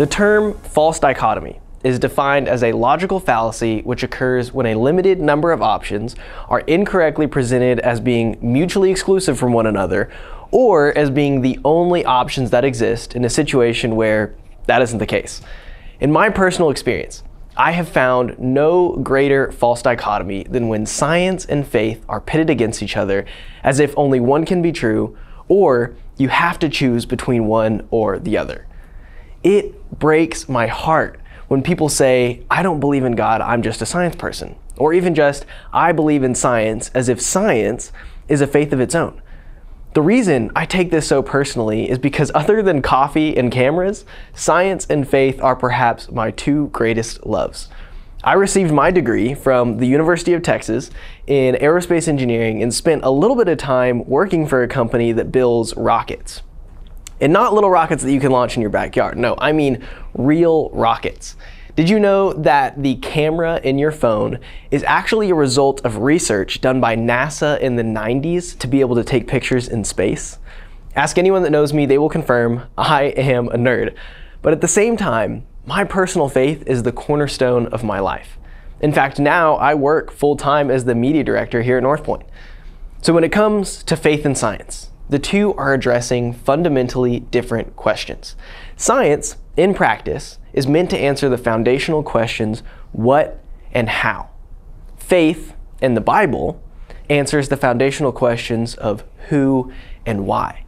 The term false dichotomy is defined as a logical fallacy which occurs when a limited number of options are incorrectly presented as being mutually exclusive from one another or as being the only options that exist in a situation where that isn't the case. In my personal experience, I have found no greater false dichotomy than when science and faith are pitted against each other as if only one can be true or you have to choose between one or the other. It breaks my heart when people say, I don't believe in God, I'm just a science person. Or even just, I believe in science, as if science is a faith of its own. The reason I take this so personally is because, other than coffee and cameras, science and faith are perhaps my two greatest loves. I received my degree from the University of Texas in aerospace engineering and spent a little bit of time working for a company that builds rockets. And not little rockets that you can launch in your backyard. No, I mean real rockets. Did you know that the camera in your phone is actually a result of research done by NASA in the 90s to be able to take pictures in space? Ask anyone that knows me, they will confirm I am a nerd. But at the same time, my personal faith is the cornerstone of my life. In fact, now I work full time as the media director here at Northpoint. So when it comes to faith and science, the two are addressing fundamentally different questions. Science, in practice, is meant to answer the foundational questions what and how. Faith, in the Bible, answers the foundational questions of who and why.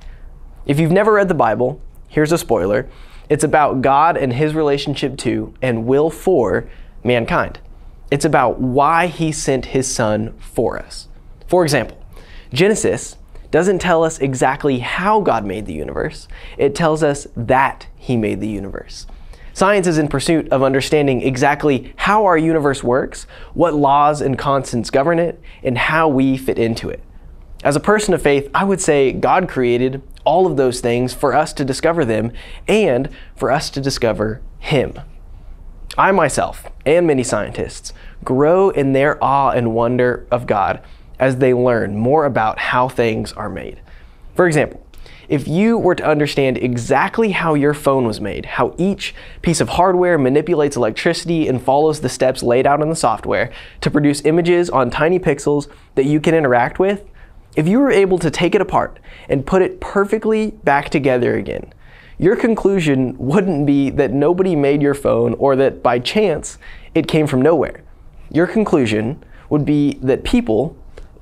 If you've never read the Bible, here's a spoiler it's about God and his relationship to and will for mankind. It's about why he sent his son for us. For example, Genesis doesn't tell us exactly how God made the universe, it tells us that He made the universe. Science is in pursuit of understanding exactly how our universe works, what laws and constants govern it, and how we fit into it. As a person of faith, I would say God created all of those things for us to discover them and for us to discover Him. I myself, and many scientists, grow in their awe and wonder of God as they learn more about how things are made. For example, if you were to understand exactly how your phone was made, how each piece of hardware manipulates electricity and follows the steps laid out in the software to produce images on tiny pixels that you can interact with, if you were able to take it apart and put it perfectly back together again, your conclusion wouldn't be that nobody made your phone or that by chance it came from nowhere. Your conclusion would be that people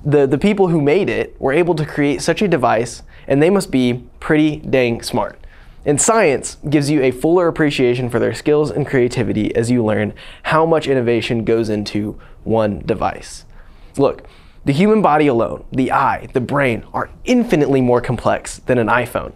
the, the people who made it were able to create such a device, and they must be pretty dang smart. And science gives you a fuller appreciation for their skills and creativity as you learn how much innovation goes into one device. Look, the human body alone, the eye, the brain, are infinitely more complex than an iPhone.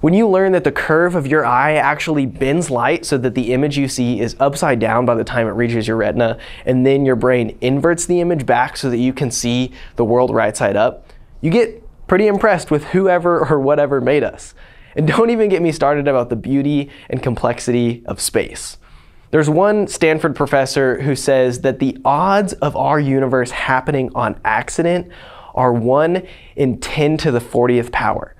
When you learn that the curve of your eye actually bends light so that the image you see is upside down by the time it reaches your retina, and then your brain inverts the image back so that you can see the world right side up, you get pretty impressed with whoever or whatever made us. And don't even get me started about the beauty and complexity of space. There's one Stanford professor who says that the odds of our universe happening on accident are 1 in 10 to the 40th power.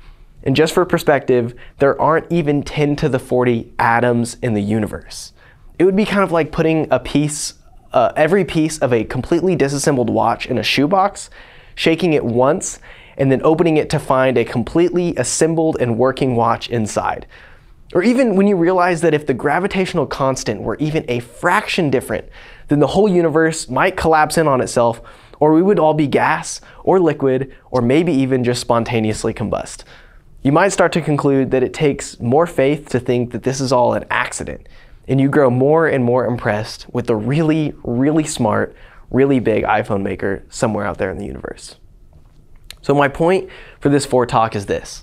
And just for perspective, there aren't even 10 to the 40 atoms in the universe. It would be kind of like putting a piece, uh, every piece of a completely disassembled watch in a shoebox, shaking it once, and then opening it to find a completely assembled and working watch inside. Or even when you realize that if the gravitational constant were even a fraction different, then the whole universe might collapse in on itself, or we would all be gas, or liquid, or maybe even just spontaneously combust you might start to conclude that it takes more faith to think that this is all an accident. And you grow more and more impressed with the really, really smart, really big iPhone maker somewhere out there in the universe. So, my point for this For talk is this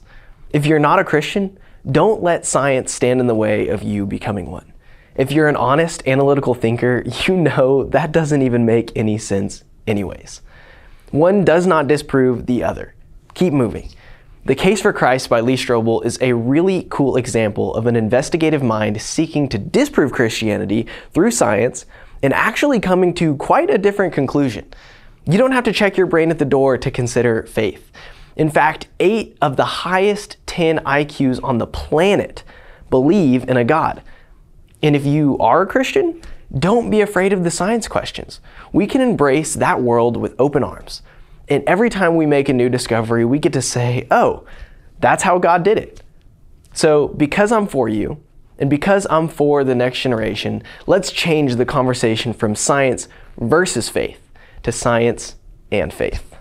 if you're not a Christian, don't let science stand in the way of you becoming one. If you're an honest analytical thinker, you know that doesn't even make any sense, anyways. One does not disprove the other. Keep moving. The Case for Christ by Lee Strobel is a really cool example of an investigative mind seeking to disprove Christianity through science and actually coming to quite a different conclusion. You don't have to check your brain at the door to consider faith. In fact, eight of the highest 10 IQs on the planet believe in a God. And if you are a Christian, don't be afraid of the science questions. We can embrace that world with open arms. And every time we make a new discovery, we get to say, oh, that's how God did it. So, because I'm for you, and because I'm for the next generation, let's change the conversation from science versus faith to science and faith.